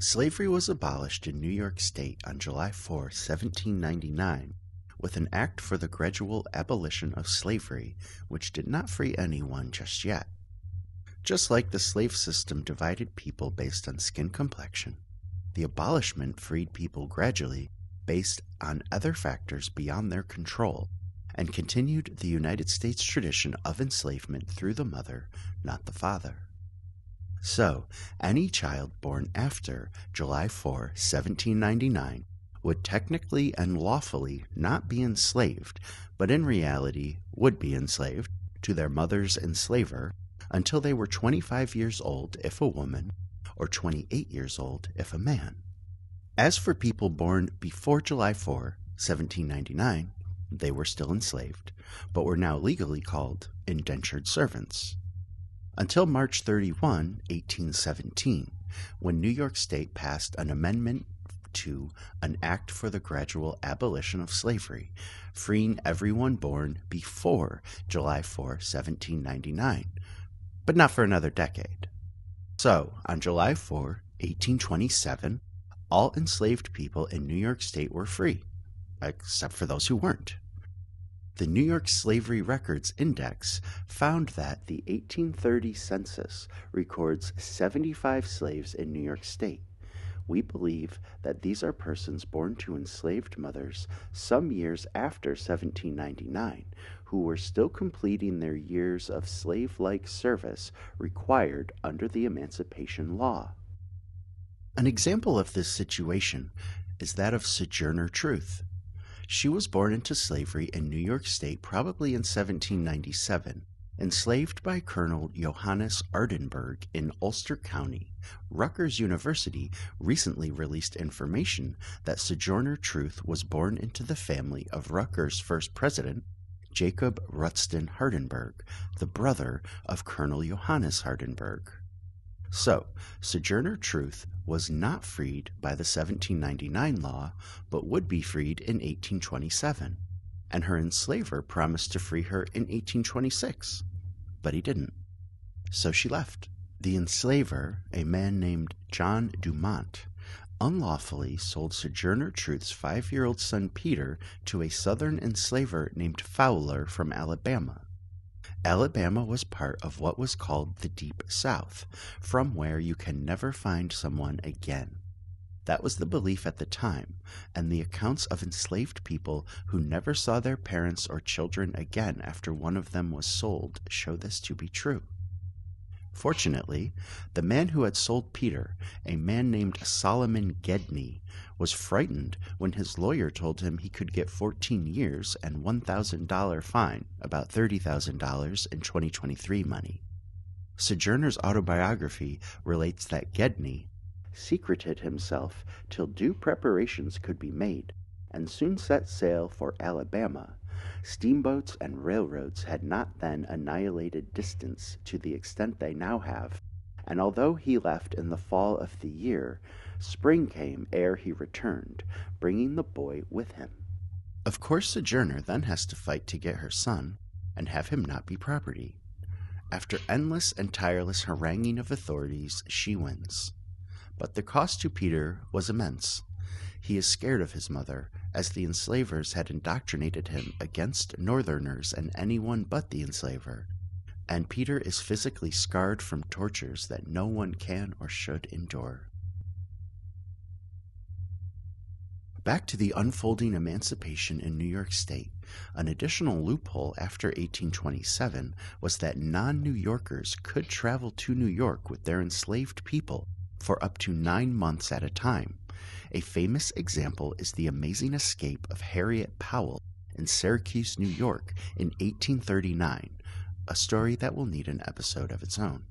Slavery was abolished in New York State on July 4, 1799, with an act for the gradual abolition of slavery, which did not free anyone just yet. Just like the slave system divided people based on skin complexion, the abolishment freed people gradually based on other factors beyond their control and continued the United States tradition of enslavement through the mother, not the father. So, any child born after July 4, 1799, would technically and lawfully not be enslaved, but in reality would be enslaved to their mother's enslaver until they were 25 years old if a woman, or 28 years old if a man. As for people born before July 4, 1799, they were still enslaved, but were now legally called indentured servants. Until March 31, 1817, when New York State passed an amendment to an act for the gradual abolition of slavery, freeing everyone born before July 4, 1799, but not for another decade. So, on July 4, 1827, all enslaved people in New York State were free, except for those who weren't. The New York Slavery Records Index found that the 1830 census records 75 slaves in New York State. We believe that these are persons born to enslaved mothers some years after 1799 who were still completing their years of slave like service required under the Emancipation Law. An example of this situation is that of Sojourner Truth. She was born into slavery in New York State probably in 1797, enslaved by Colonel Johannes Hardenberg in Ulster County. Rutgers University recently released information that Sojourner Truth was born into the family of Rutgers' first president, Jacob Rutsen Hardenberg, the brother of Colonel Johannes Hardenberg. So, Sojourner Truth was not freed by the 1799 law, but would be freed in 1827, and her enslaver promised to free her in 1826, but he didn't. So she left. The enslaver, a man named John Dumont, unlawfully sold Sojourner Truth's five year old son Peter to a southern enslaver named Fowler from Alabama. Alabama was part of what was called the Deep South, from where you can never find someone again. That was the belief at the time, and the accounts of enslaved people who never saw their parents or children again after one of them was sold show this to be true. Fortunately, the man who had sold Peter, a man named Solomon Gedney, was frightened when his lawyer told him he could get 14 years and $1,000 fine, about $30,000 in 2023 money. Sojourner's autobiography relates that Gedney secreted himself till due preparations could be made, and soon set sail for Alabama. Steamboats and railroads had not then annihilated distance to the extent they now have, and although he left in the fall of the year, Spring came ere he returned, bringing the boy with him. Of course, Sojourner then has to fight to get her son and have him not be property. After endless and tireless haranguing of authorities, she wins. But the cost to Peter was immense. He is scared of his mother, as the enslavers had indoctrinated him against Northerners and anyone but the enslaver, and Peter is physically scarred from tortures that no one can or should endure. Back to the unfolding emancipation in New York State, an additional loophole after 1827 was that non New Yorkers could travel to New York with their enslaved people for up to nine months at a time. A famous example is the amazing escape of Harriet Powell in Syracuse, New York in 1839, a story that will need an episode of its own.